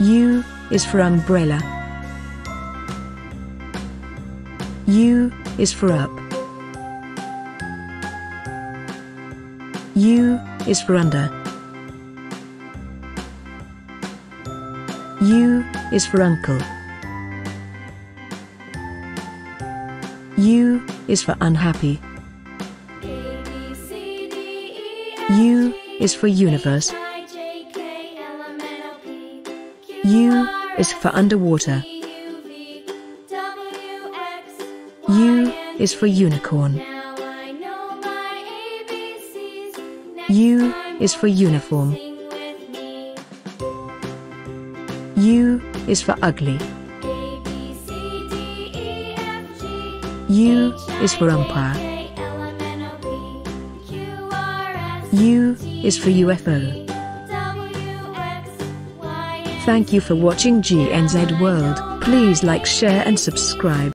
U is for umbrella. U is for up. U is for under. U is for uncle. U is for unhappy. U is for universe. U is for underwater. U is for unicorn. U is for uniform. U is for ugly. U is for umpire. U is for UFO. Thank you for watching GNZ World. Please like, share and subscribe.